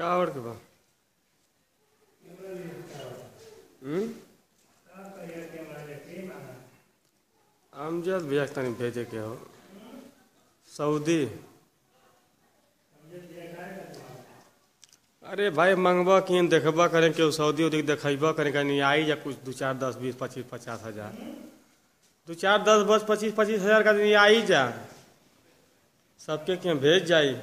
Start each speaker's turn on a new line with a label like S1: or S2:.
S1: का के बा हम्म? अमजद भैया तनी भेजे के हो। सऊदी। अरे भाई मंगबा कि देखबा करें कि सऊदी उदी देखेबा करें कहीं आई या कुछ दो चार दस, बीस, पच्चीस, पचास हज़ार। दो चार दस, बस पच्चीस पच्चीस हज़ार का दिन आई जा। सबके क्या भेज जाई।